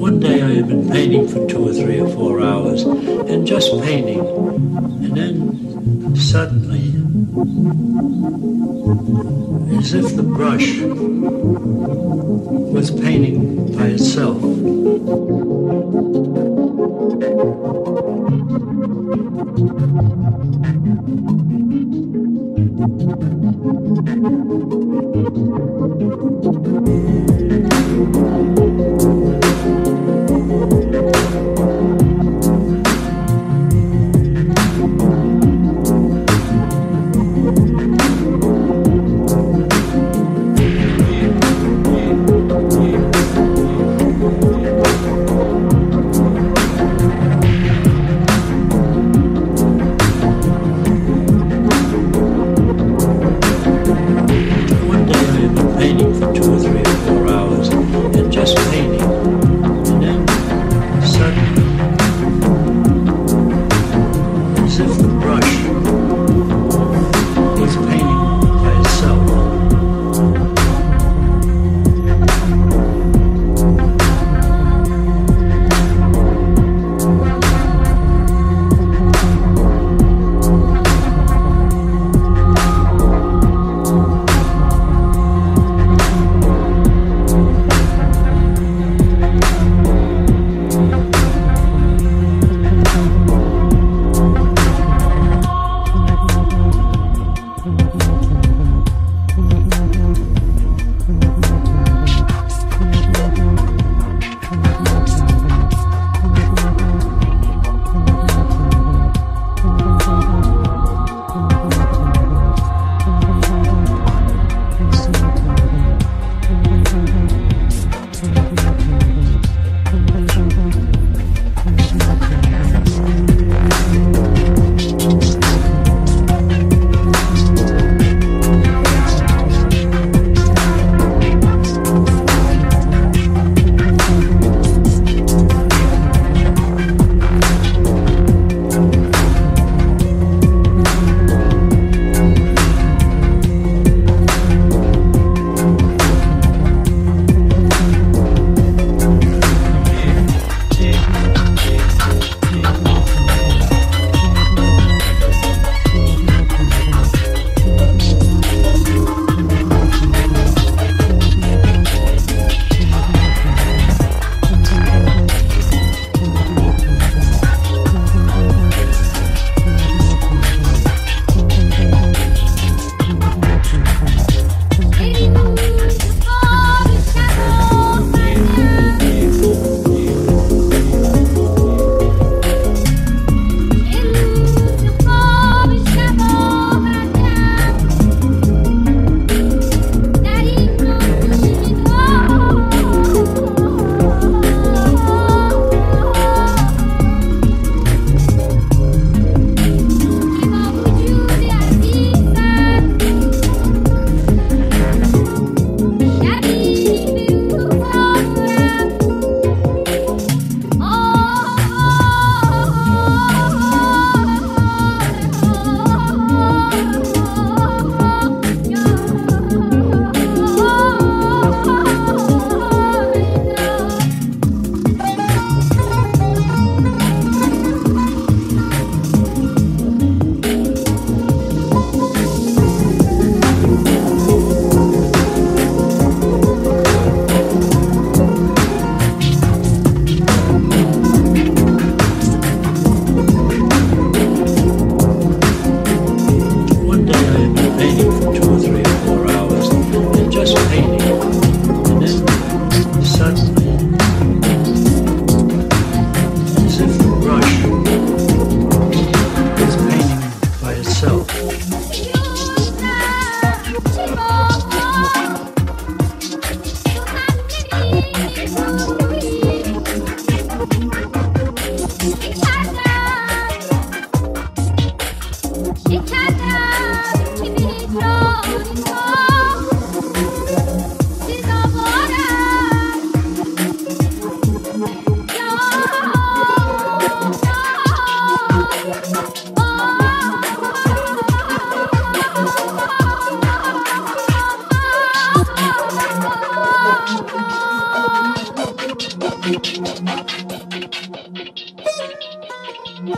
One day I had been painting for two or three or four hours and just painting. And then suddenly, as if the brush was painting by itself.